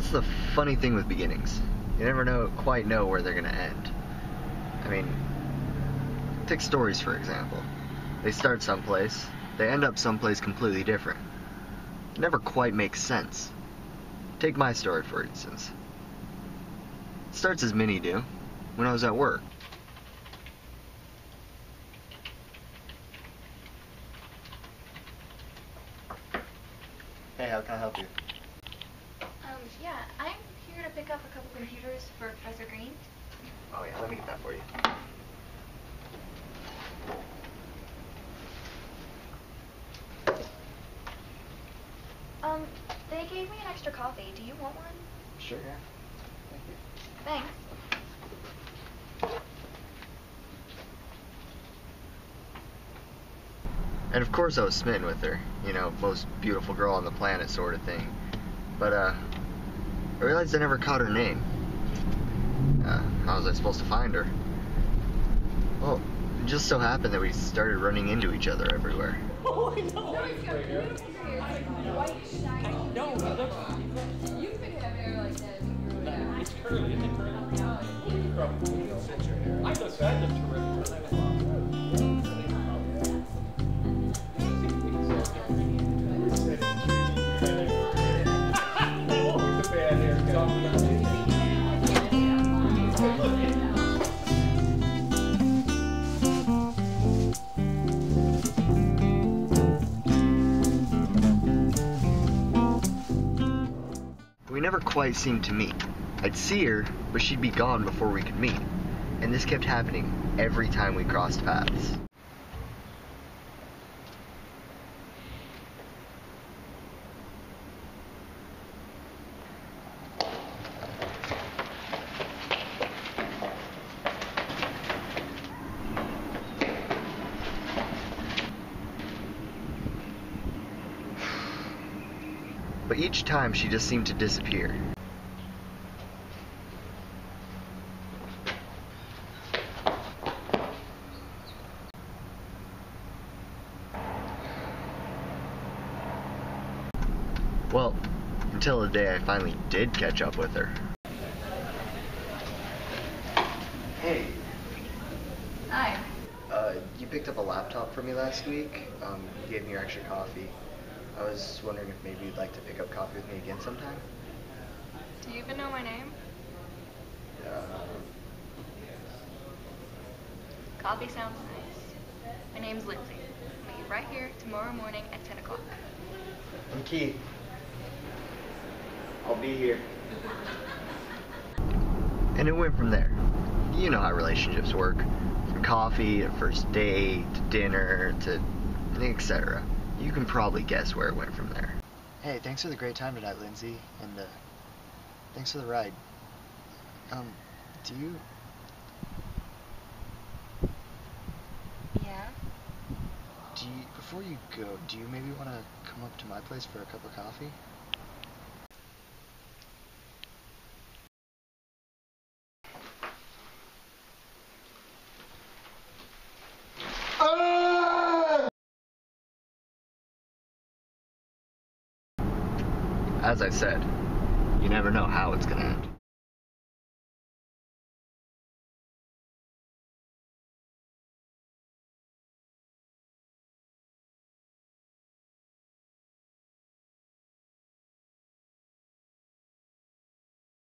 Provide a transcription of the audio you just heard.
That's the funny thing with beginnings. You never know quite know where they're gonna end. I mean, take stories for example. They start someplace, they end up someplace completely different. It never quite makes sense. Take my story for instance. It starts as many do, when I was at work. Hey, how can I help you? Um, yeah, I'm here to pick up a couple computers for Professor Green. Oh yeah, let me get that for you. Um, they gave me an extra coffee. Do you want one? Sure, yeah. Thank you. Thanks. And of course I was smitten with her, you know, most beautiful girl on the planet sort of thing. But uh I realized I never caught her name. Uh, how was I supposed to find her? Well, it just so happened that we started running into each other everywhere. Oh, I know. No, he's got beautiful hair. White, shiny. No, he looks. You could have hair like that. It's curly. Isn't it curly? I just I looked Never quite seemed to meet. I'd see her, but she'd be gone before we could meet. And this kept happening every time we crossed paths. But each time she just seemed to disappear. Well, until the day I finally did catch up with her. Hey, Hi. uh, you picked up a laptop for me last week. Um, you gave me your extra coffee. I was wondering if maybe you'd like to pick up coffee with me again sometime. Do you even know my name? Uh, Coffee sounds nice. My name's Lindsay. I'll meet you right here tomorrow morning at 10 o'clock. I'm Keith. I'll be here. And it went from there. You know how relationships work. From coffee to first date to dinner to etc. You can probably guess where it went from there. Hey, thanks for the great time tonight, Lindsay, and uh, thanks for the ride. Um, do you Yeah? do you, before you go, do you maybe want to come up to my place for a cup of coffee? As I said, you never know how it's gonna end.